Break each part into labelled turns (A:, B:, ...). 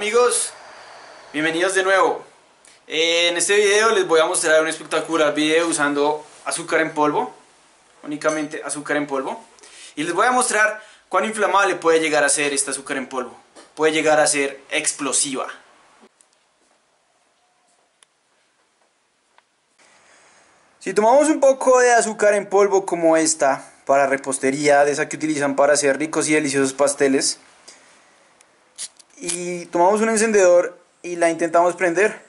A: Amigos, bienvenidos de nuevo. En este video les voy a mostrar un espectacular video usando azúcar en polvo, únicamente azúcar en polvo. Y les voy a mostrar cuán inflamable puede llegar a ser este azúcar en polvo. Puede llegar a ser explosiva. Si tomamos un poco de azúcar en polvo como esta, para repostería, de esa que utilizan para hacer ricos y deliciosos pasteles, y tomamos un encendedor y la intentamos prender,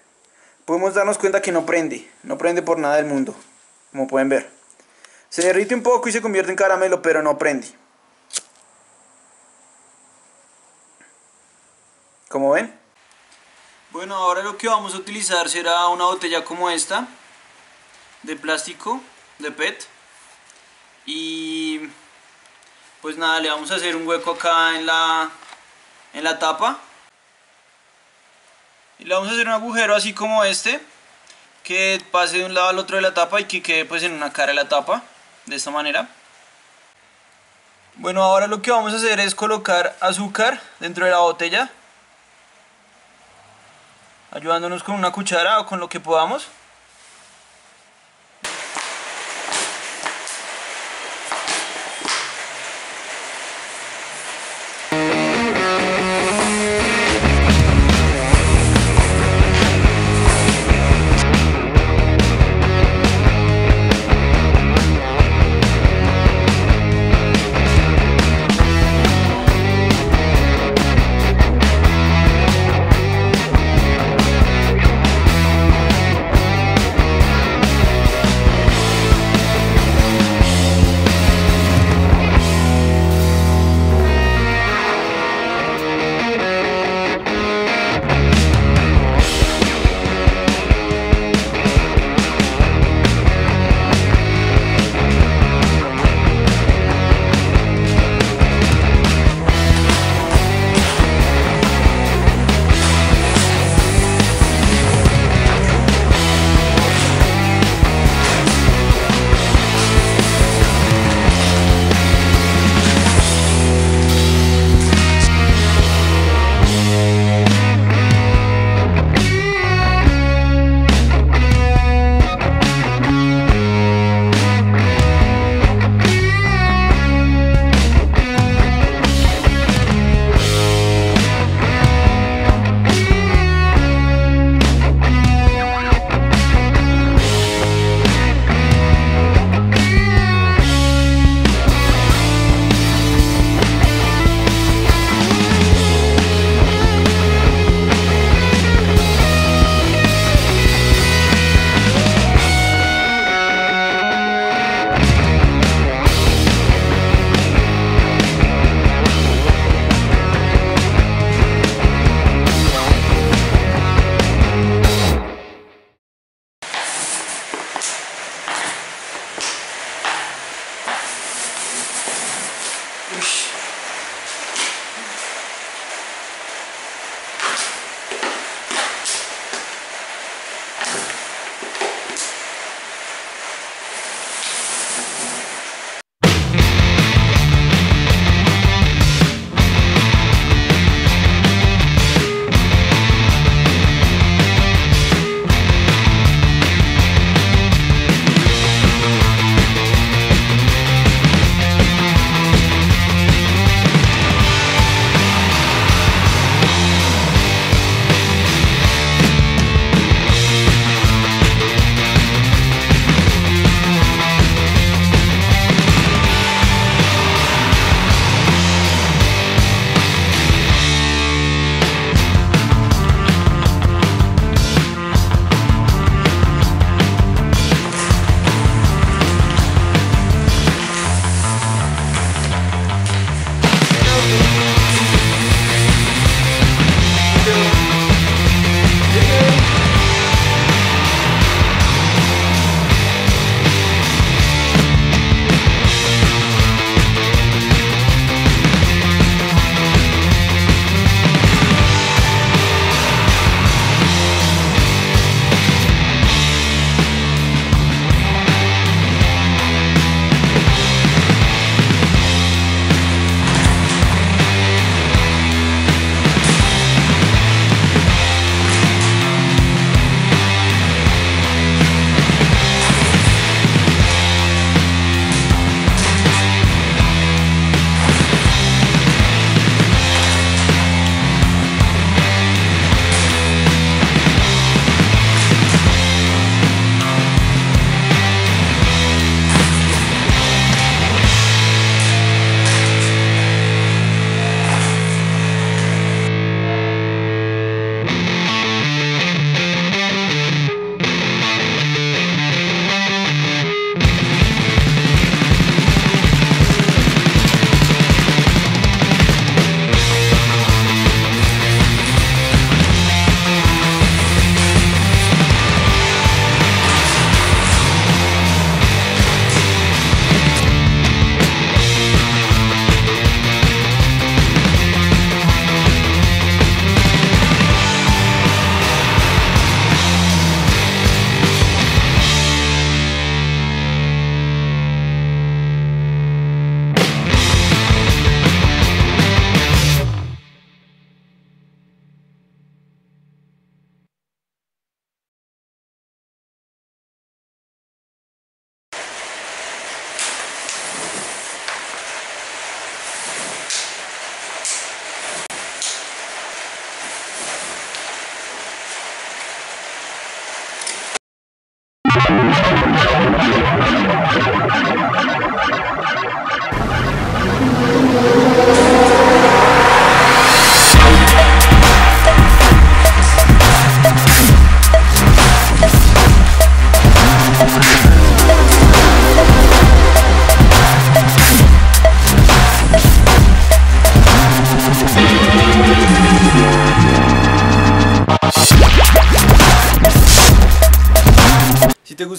A: podemos darnos cuenta que no prende, no prende por nada del mundo, como pueden ver. Se derrite un poco y se convierte en caramelo, pero no prende. Como ven. Bueno, ahora lo que vamos a utilizar será una botella como esta, de plástico, de PET. Y pues nada, le vamos a hacer un hueco acá en la, en la tapa. Y le vamos a hacer un agujero así como este, que pase de un lado al otro de la tapa y que quede pues en una cara de la tapa, de esta manera. Bueno, ahora lo que vamos a hacer es colocar azúcar dentro de la botella, ayudándonos con una cuchara o con lo que podamos.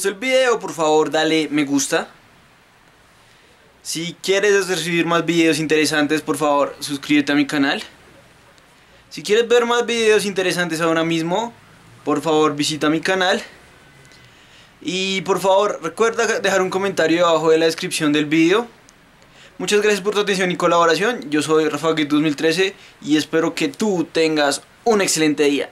A: El video, por favor dale me gusta. Si quieres recibir más videos interesantes, por favor suscríbete a mi canal. Si quieres ver más videos interesantes ahora mismo, por favor visita mi canal. Y por favor recuerda dejar un comentario abajo de la descripción del video. Muchas gracias por tu atención y colaboración. Yo soy Rafa 2013 y espero que tú tengas un excelente día.